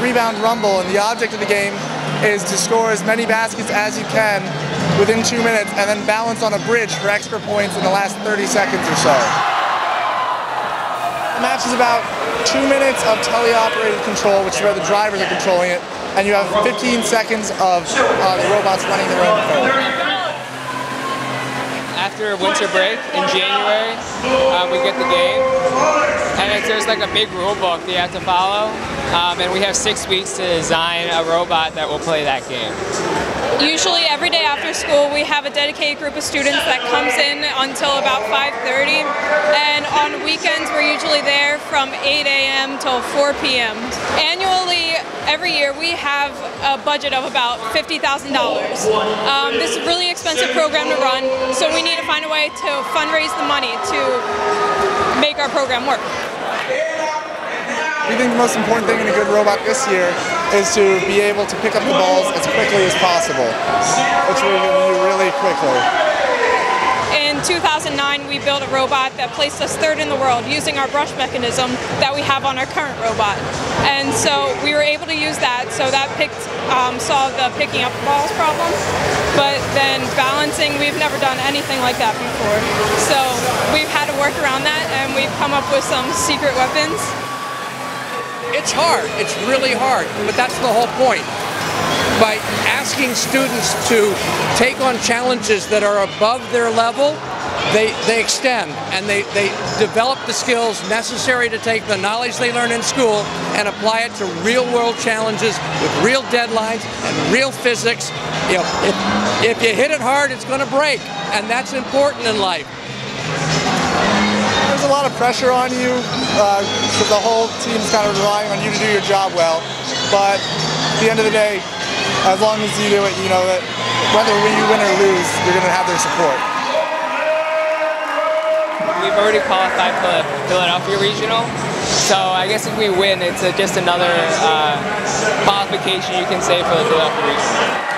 Rebound Rumble, and the object of the game is to score as many baskets as you can within two minutes, and then balance on a bridge for extra points in the last 30 seconds or so. The match is about two minutes of teleoperated control, which is where the drivers are controlling it, and you have 15 seconds of uh, the robots running their own code. After a winter break in January, um, we get the game, and there's like a big rule book that you have to follow, um, and we have six weeks to design a robot that will play that game. Usually every day after school we have a dedicated group of students that comes in until about 5.30 and on weekends we're usually there from 8 a.m. till 4 p.m. Annually, every year we have a budget of about $50,000. Um, this is a really expensive program to run so we need to find a way to fundraise the money to make our program work. We think the most important thing in a good robot this year is to be able to pick up the balls as quickly as possible, which we're going to do really quickly. In 2009, we built a robot that placed us third in the world using our brush mechanism that we have on our current robot. And so we were able to use that, so that picked, um, solved the picking up balls problem. But then balancing, we've never done anything like that before. So we've had to work around that, and we've come up with some secret weapons it's hard. It's really hard, but that's the whole point. By asking students to take on challenges that are above their level, they, they extend and they, they develop the skills necessary to take the knowledge they learn in school and apply it to real world challenges with real deadlines and real physics. You know, if, if you hit it hard, it's going to break, and that's important in life a lot of pressure on you uh, the whole team's kind of relying on you to do your job well. But at the end of the day, as long as you do it, you know that whether you win or lose, you're going to have their support. We've already qualified for the Philadelphia Regional, so I guess if we win, it's just another uh, qualification you can say for the Philadelphia Regional.